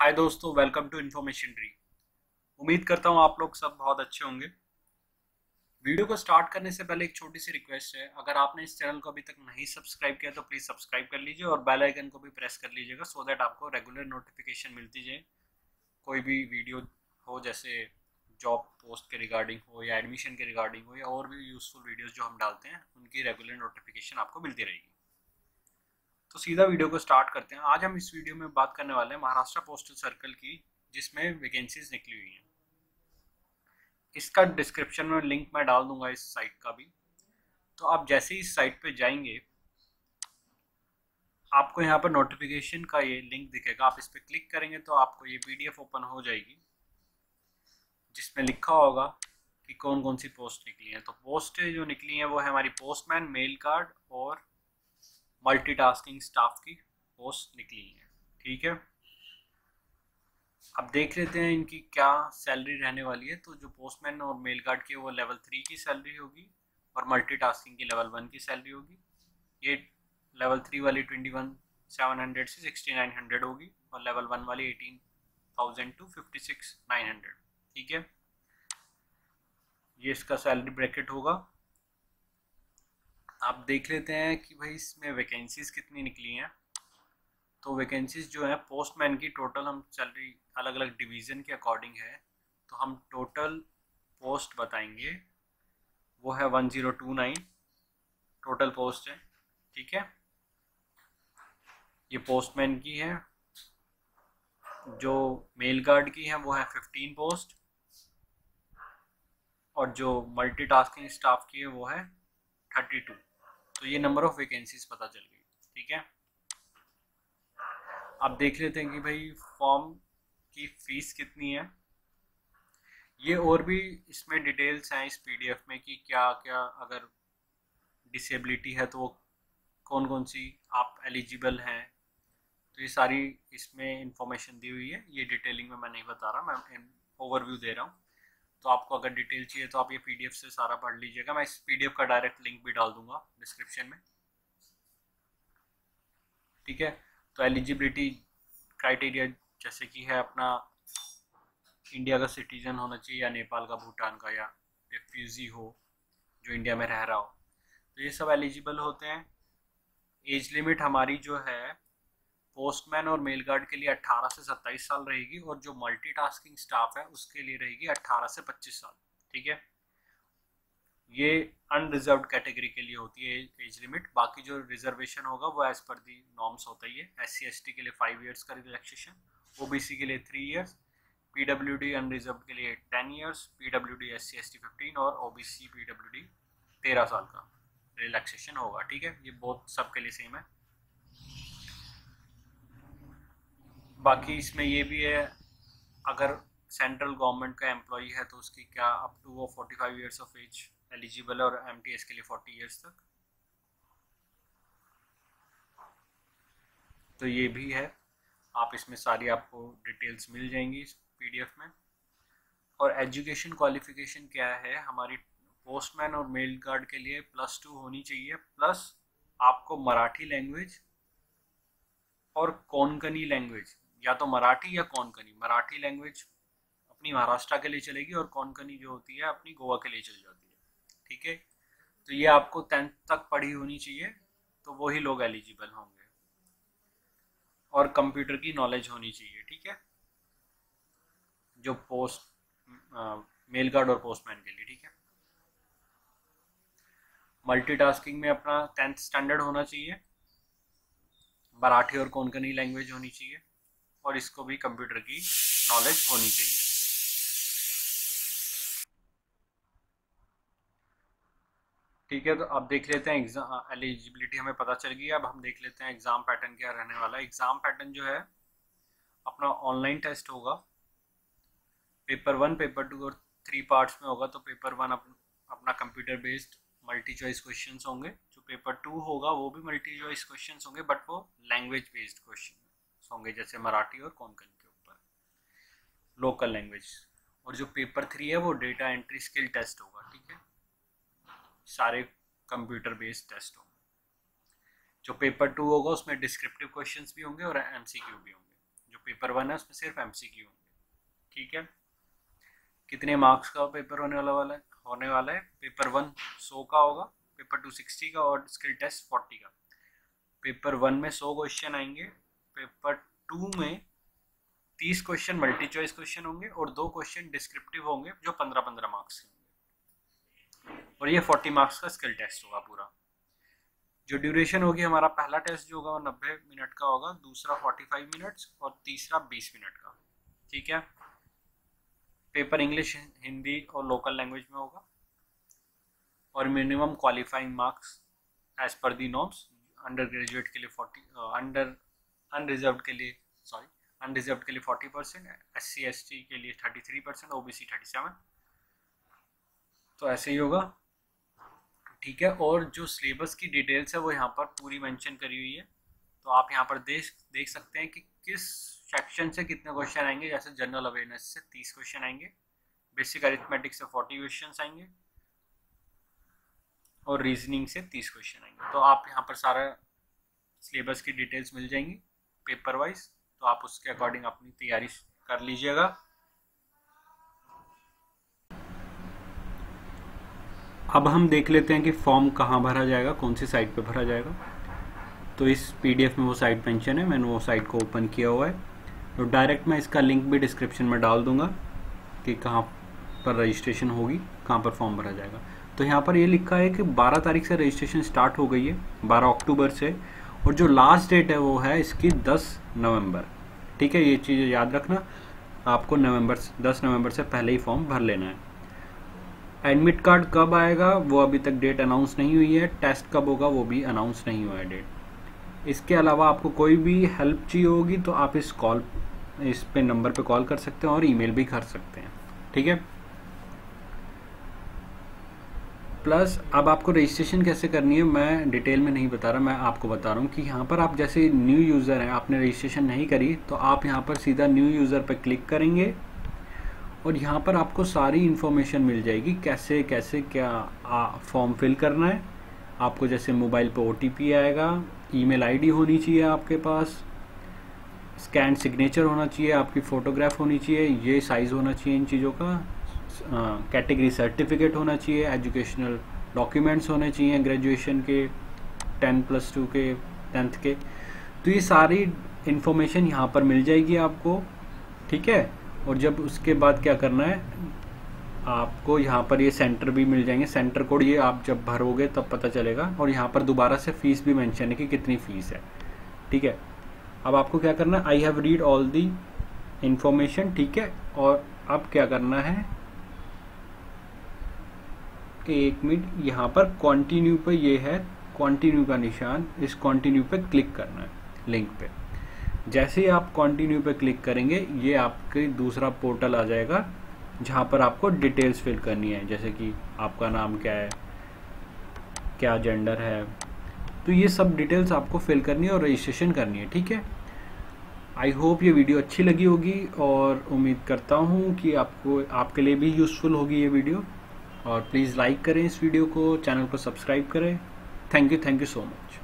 हाय दोस्तों welcome to information tree उम्मीद करता हूँ आप लोग सब बहुत अच्छे होंगे। वीडियो को स्टार्ट करने से पहले एक छोटी सी रिक्वेस्ट है। अगर आपने इस चैनल को अभी तक नहीं सब्सक्राइब किया तो प्लीज़ सब्सक्राइब कर लीजिए और बेल आइकन को भी प्रेस कर लीजिएगा सो दैट आपको रेगुलर नोटिफिकेशन मिलती जाए। कोई भी वीडियो हो, जैसे जॉब पोस्ट के रिगार्डिंग हो या एडमिशन के रिगार्डिंग हो या और भी यूज़फुल वीडियोज़ जो हम डालते हैं, उनकी रेगुलर नोटिफिकेशन आपको मिलती रहेगी। तो सीधा वीडियो को स्टार्ट करते हैं। आज हम इस वीडियो में बात करने वाले हैं महाराष्ट्र पोस्टल सर्कल की, जिसमें वैकेंसीज निकली हुई हैं। इसका डिस्क्रिप्शन में लिंक मैं डाल दूँगा इस साइट का भी। तो आप जैसे ही इस साइट पे जाएँगे, आपको यहाँ पर नोटिफिकेशन का ये लिंक दिखेगा। आप इस पर क्लिक करेंगे तो आपको ये पीडीएफ ओपन हो जाएगी, जिसमें लिखा होगा कि कौन कौन सी पोस्ट निकली हैं। तो पोस्ट जो निकली हैं वो है हमारी पोस्टमैन मेल कार्ड और मल्टीटास्किंग स्टाफ की पोस्ट निकली है, ठीक है? अब देख लेते हैं इनकी क्या सैलरी रहने वाली है। तो जो पोस्टमैन और मेल गार्ड की वो लेवल थ्री की सैलरी होगी और मल्टीटास्किंग की लेवल वन की सैलरी होगी। ये लेवल थ्री वाली ट्वेंटी वन सेवन हंड्रेड से सिक्सटी नाइन हंड्रेड होगी और लेवल वन वाली eighteen thousand to fifty six nine hundred ठीक है? ये इसका सैलरी ब्रैकेट होगा। आप देख लेते हैं कि भाई इसमें वैकेंसीज कितनी निकली हैं। तो वैकेंसीज जो है पोस्टमैन की टोटल हम चल रही अलग अलग डिवीज़न के अकॉर्डिंग है। तो हम टोटल पोस्ट बताएँगे। वो है one zero two nine total post है, ठीक है? ये पोस्टमैन की है। जो मेल गार्ड की है, वो है फिफ्टीन पोस्ट और जो मल्टीटास्किंग स्टाफ की है, वो है थर्टी टू तो ये नंबर ऑफ़ वैकेंसीज पता चल गई, ठीक है? अब देख लेते हैं कि भाई फॉर्म की फ़ीस कितनी है। ये और भी इसमें डिटेल्स हैं इस पीडीएफ में कि क्या क्या अगर डिसेबिलिटी है तो वो कौन कौन सी आप एलिजिबल हैं। तो ये सारी इसमें इंफॉर्मेशन दी हुई है। ये डिटेलिंग में मैं नहीं बता रहा, मैं ओवरव्यू दे रहा हूँ। तो आपको अगर डिटेल चाहिए तो आप ये पीडीएफ से सारा पढ़ लीजिएगा। मैं इस पीडीएफ का डायरेक्ट लिंक भी डाल दूँगा डिस्क्रिप्शन में। ठीक है? तो एलिजिबिलिटी क्राइटेरिया जैसे कि है अपना इंडिया का सिटीजन होना चाहिए या नेपाल का, भूटान का, या रेफ्यूज़ी हो, जो इंडिया में रह रहा हो। तो ये सब एलिजिबल होते हैं। एज लिमिट हमारी जो है पोस्टमैन और मेल गार्ड के लिए 18 से 27 साल रहेगी और जो मल्टीटास्किंग स्टाफ है उसके लिए रहेगी 18 से 25 साल, ठीक है? ये अनरिजर्व कैटेगरी के लिए होती है एज लिमिट बाकी जो रिजर्वेशन होगा वो एज पर दी नॉर्म्स होता ही है। एस सी के लिए फाइव ईयर्स का रिलैक्सेशन ओबीसी के लिए three years P W D unreserved के लिए ten years P W D S C S T fifteen और O B C P W D तेरह साल का रिलैक्सेशन होगा, ठीक है? ये बहुत सबके लिए सेम है। बाकी इसमें ये भी है, अगर सेंट्रल गवर्नमेंट का एम्प्लॉई है तो उसकी क्या अप टू वो forty five years of age eligible है और एमटीएस के लिए फोर्टी ईयर्स तक? तो ये भी है। आप इसमें सारी आपको डिटेल्स मिल जाएँगी इस पीडीएफ में। और एजुकेशन क्वालिफिकेशन क्या है? हमारी पोस्टमैन और मेल गार्ड के लिए प्लस टू होनी चाहिए। प्लस आपको मराठी लैंग्वेज और कोंकणी लैंग्वेज या तो मराठी या कौनकनी मराठी लैंग्वेज अपनी महाराष्ट्र के लिए चलेगी और कौनकनी जो होती है, अपनी गोवा के लिए चल जाती है। ठीक है? तो ये आपको टेंथ तक पढ़ी होनी चाहिए तो वही लोग एलिजिबल होंगे। और कंप्यूटर की नॉलेज होनी चाहिए, ठीक है? जो पोस्ट मेल गार्ड और पोस्टमैन के लिए, ठीक है? मल्टीटास्किंग में अपना टेंथ स्टैंडर्ड होना चाहिए। मराठी और कोंकणी लैंग्वेज होनी चाहिए। और इसको भी कंप्यूटर की नॉलेज होनी चाहिए। ठीक है तो अब देख लेते हैं एग्ज़ाम एलिजिबिलिटी हमें पता चल गई अब हम देख लेते हैं एग्ज़ाम पैटर्न क्या रहने वाला है। एग्ज़ाम पैटर्न जो है अपना ऑनलाइन टेस्ट होगा। पेपर वन पेपर टू और थ्री पार्ट्स में होगा तो पेपर वन अप, अपना computer based multi choice question होंगे। जो पेपर टू होगा वो भी मल्टी चॉइस क्वेश्चन होंगे बट वो लैंग्वेज बेस्ड क्वेश्चन होंगे जैसे मराठी और कोंकण के ऊपर। लोकल लैंग्वेज और जो पेपर थ्री है, वो डेटा एंट्री स्किल टेस्ट होगा, ठीक है? सारे कंप्यूटर बेस्ड टेस्ट होंगे। जो पेपर टू होगा, उसमें डिस्क्रिप्टिव क्वेश्चंस भी होंगे और एमसीक्यू भी होंगे। जो पेपर वन है, उसमें सिर्फ़ एम होंगे। ठीक है? कितने मार्क्स का पेपर होने वाला वाला है? होने वाला है पेपर वन सौ का होगा पेपर टू सिक्सटी का और स्किल टेस्ट फोर्टी का। पेपर वन में सौ क्वेश्चन आएँगे पेपर टू में तीस क्वेश्चन मल्टी चॉइस क्वेश्चन होंगे और दो क्वेश्चन डिस्क्रिप्टिव होंगे जो पंद्रह पंद्रह मार्क्स के होंगे। और ये फोर्टी मार्क्स का स्किल टेस्ट होगा पूरा। जो ड्यूरेशन होगी, हमारा पहला टेस्ट जो होगा वो नब्बे मिनट का होगा, दूसरा फोर्टी फाइव मिनट्स और तीसरा बीस मिनट का। ठीक है? पेपर इंग्लिश, हिंदी और लोकल लैंग्वेज में होगा। और minimum qualifying marks as per दी नॉर्म्स अंडर ग्रेजुएट के लिए फोर्टी अंडर अनरिजर्व के लिए सॉरी अनरिजर्व के लिए forty percent S C S T के लिए thirty three percent O B C thirty seven तो ऐसे ही होगा। ठीक है, और जो सिलेबस की डिटेल्स है, वो यहाँ पर पूरी मेंशन करी हुई है। तो आप यहाँ पर देख देख सकते हैं कि किस सेक्शन से कितने क्वेश्चन आएँगे। जैसे जनरल अवेयरनेस से तीस क्वेश्चन आएँगे बेसिक अरिथमेटिक से फोर्टी क्वेश्चन आएँगे, और रीजनिंग से तीस क्वेश्चन आएँगे। तो आप यहाँ पर सारा सिलेबस की डिटेल्स मिल जाएँगी। पेपर वाइज तो आप उसके अकॉर्डिंग अपनी तैयारी कर लीजिएगा। अब हम देख लेते हैं कि फॉर्म कहाँ भरा जाएगा, कौन सी साइट पे भरा जाएगा। तो इस पीडीएफ में वो साइट मेंशन है, मैंने वो साइट को ओपन किया हुआ है। तो डायरेक्ट मैं इसका लिंक भी डिस्क्रिप्शन में डाल दूँगा कि कहाँ पर रजिस्ट्रेशन होगी, कहाँ पर फॉर्म भरा जाएगा। तो यहाँ पर ये लिखा है कि 12 तारीख से रजिस्ट्रेशन स्टार्ट हो गई है 12 अक्टूबर से। और जो लास्ट डेट है वो है इसकी 10 नवंबर। ठीक है, ये चीज़ याद रखना। आपको नवंबर 10 नवंबर से पहले ही फॉर्म भर लेना है। एडमिट कार्ड कब आएगा, वो अभी तक डेट अनाउंस नहीं हुई है। टेस्ट कब होगा, वो भी अनाउंस नहीं हुआ है डेट इसके अलावा आपको कोई भी हेल्प चाहिए होगी तो आप इस कॉल इस पे नंबर पे कॉल कर सकते हैं और ईमेल भी कर सकते हैं। ठीक है? प्लस, अब आपको रजिस्ट्रेशन कैसे करनी है, मैं डिटेल में नहीं बता रहा, मैं आपको बता रहा हूँ कि यहाँ पर आप जैसे न्यू यूज़र हैं, आपने रजिस्ट्रेशन नहीं करी तो आप यहाँ पर सीधा न्यू यूज़र पर क्लिक करेंगे और यहाँ पर आपको सारी इन्फॉर्मेशन मिल जाएगी, कैसे कैसे, क्या फॉर्म फिल करना है। आपको जैसे मोबाइल पर ओटीपी आएगा, ईमेल आईडी होनी चाहिए आपके पास, स्कैन सिग्नेचर होना चाहिए, आपकी फ़ोटोग्राफ होनी चाहिए, ये साइज़ होना चाहिए इन चीज़ों का। कैटेगरी सर्टिफिकेट होना चाहिए, एजुकेशनल डॉक्यूमेंट्स होने चाहिए ग्रेजुएशन के, टेन प्लस टू के, टेंथ के। तो ये सारी इन्फॉर्मेशन यहाँ पर मिल जाएगी आपको, ठीक है? और जब उसके बाद क्या करना है, आपको यहाँ पर ये सेंटर भी मिल जाएँगे। सेंटर कोड ये आप जब भरोगे तब पता चलेगा। और यहाँ पर दोबारा से फ़ीस भी मेंशन है कि कितनी फ़ीस है, ठीक है? अब आपको क्या करना है I have read all the information ठीक है? और अब क्या करना है एक मिनट, यहाँ पर कंटिन्यू पे ये है कंटिन्यू का निशान, इस कंटिन्यू पे क्लिक करना है लिंक पे। जैसे ही आप कंटिन्यू पे क्लिक करेंगे, ये आपके दूसरा पोर्टल आ जाएगा, जहाँ पर आपको डिटेल्स फिल करनी है, जैसे कि आपका नाम क्या है, क्या जेंडर है। तो ये सब डिटेल्स आपको फिल करनी है और रजिस्ट्रेशन करनी है, ठीक है? आई होप ये वीडियो अच्छी लगी होगी और उम्मीद करता हूँ कि आपको, आपके लिए भी यूज़फुल होगी ये वीडियो और प्लीज़ लाइक करें इस वीडियो को चैनल को सब्सक्राइब करें। Thank you thank you so much